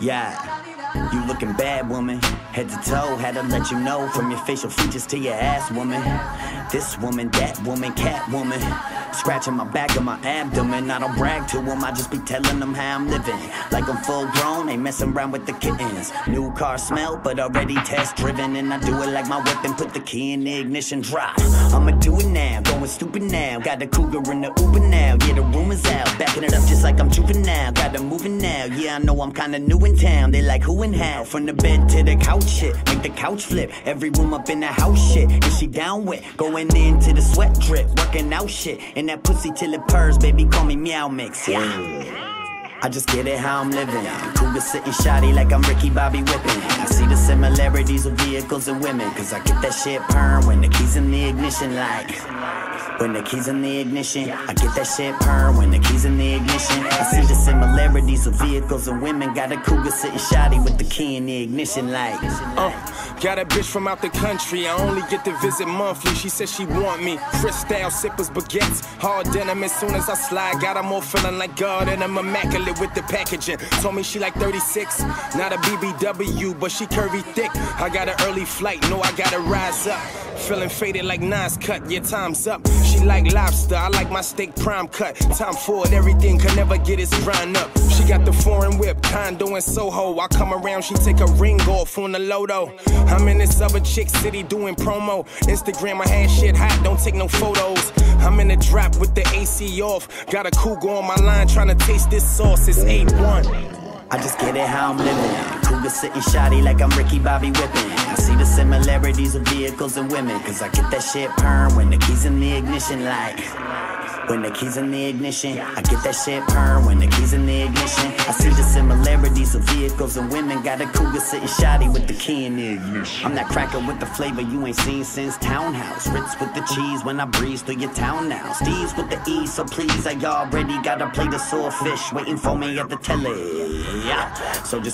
Yeah, you looking bad, woman. Head to toe, had to let you know from your facial features to your ass, woman. This woman, that woman, cat woman. Scratching my back and my abdomen. I don't brag to them, I just be telling them how I'm living. Like I'm full grown, ain't messing around with the kittens. New car smell, but already test driven. And I do it like my weapon, put the key in the ignition, drop. I'ma do it now, going stupid now. Got the cougar in the Uber now, yeah, the rumors out. Backing it up just like I'm juvenile. Got them moving now, yeah, I know I'm kinda new in town. They like who and how. From the bed to the couch shit, make the couch flip. Every room up in the house shit, is she down with? Going into the sweat drip, working out shit. And that pussy till it purrs, baby, call me Meow Mix, yeah. I just get it how I'm living. Cougar sitting shoddy like I'm Ricky Bobby whipping. I see the similarities of vehicles and women. Cause I get that shit perm when the keys in the ignition like. When the keys in the ignition, I get that shit perm when the keys in the ignition. I see the similarities of vehicles and women. Got a cougar sitting shoddy with the key in the ignition like. Uh, got a bitch from out the country. I only get to visit monthly. She said she want me. Crystal sippers, baguettes, hard denim. As soon as I slide, got them all feeling like God, and I'm immaculate with the packaging. Told me she like 36, not a BBW, but she curvy thick. I got an early flight, know I gotta rise up. Feeling faded like Nas cut, yeah, time's up. She like lobster, I like my steak prime cut. Time for it, everything can never get its grind up. She got the foreign whip, condo in Soho. I come around, she take a ring off on the Lodo. I'm in this other chick city doing promo. Instagram, I had shit hot, don't take no photos. I'm in the drop with the AC off. Got a cougar on my line trying to taste this sauce, it's A1. I just get it how I'm living. Cougar sitting shoddy like I'm Ricky Bobby whipping. I see the similarities of vehicles and women. Cause I get that shit perm when the keys in the ignition like. When the keys in the ignition, I get that shit perm when the keys in the ignition. Of vehicles and women. Got a cougar sitting shoddy with the key in the. I'm that cracker with the flavor you ain't seen since Townhouse. Ritz with the cheese when I breeze through your town now. Steve's with the E, so please, I already got a plate of sore fish waiting for me at the telly. Yeah, so just